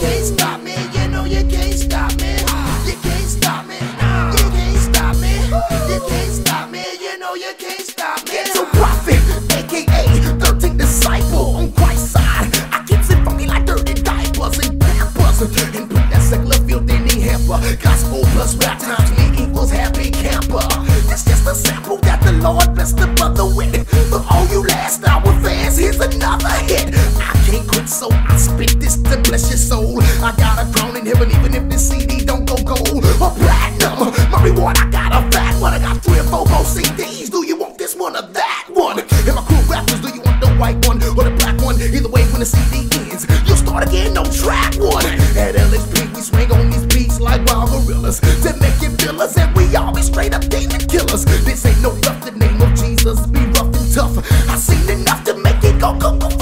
can't stop me. You know you can't stop me. You can't stop me. You can't stop me. You can't stop me. You know you can't stop me. It's prophet, aka 13 disciple on Christ's side. I keeps it funky like dirty diapers and pampers. And put that secular filth in the hamper. Gospel plus rap times me equals happy camper. This just a sample that the Lord blessed the brother with. For all you last hour fans, here's another hit. I can't quit, so I spit your soul. I got a crown in heaven, even if this CD don't go gold or platinum. My reward, I got a fat one. I got three or four more CDs. Do you want this one or that one? And my crew rappers, do you want the white one or the black one? Either way, when the CD ends, you'll start again no track one. At LSP, we swing on these beats like wild gorillas to make you feel us, and we always straight up demon killers. This ain't no bluff, the name of Jesus be rough and tough. I seen enough to make it go go go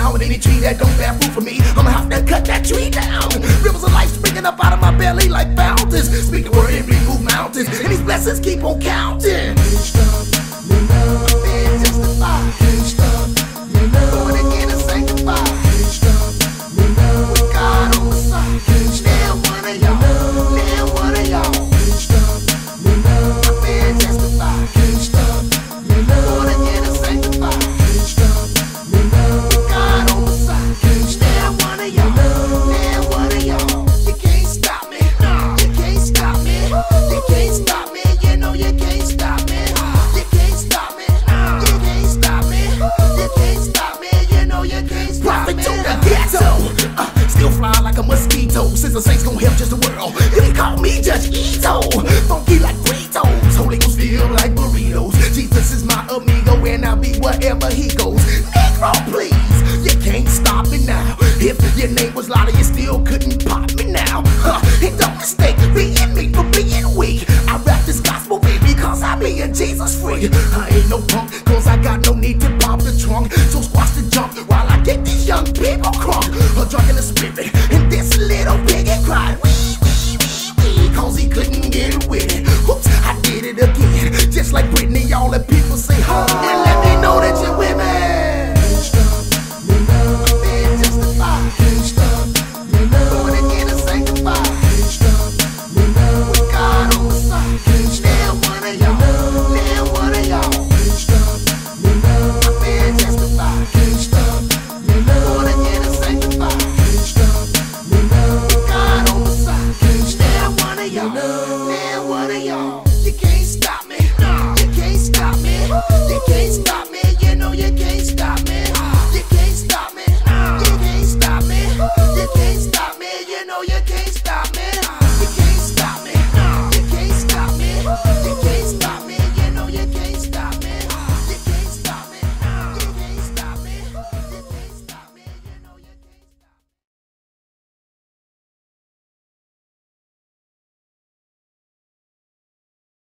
who I be now. And any tree that don't bear fruit for me, I'ma have to cut that tree down. Rivers of life springing up out of my belly like fountains. Speak the word and remove mountains. And these blessings keep on counting. Can't stop me a mosquito. Since the saints gon' help just the world. And they call me Judge Ito. Funky like Fritos. Holy Ghost feel like burritos. Jesus is my amigo and I'll be wherever he goes. Negro, please. You can't stop me now. If your name was Lotta, you still couldn't pop me now. Huh, and don't mistake being me for being weak. I rap this gospel, baby, cause I be a Jesus freak. I ain't no punk, cause I got no need to pop the trunk. So squash the jump while I get these young people crunk. A drunk in the spirit, One of y'all. You can't stop me. You can't stop me. You can't stop me. You know you can't stop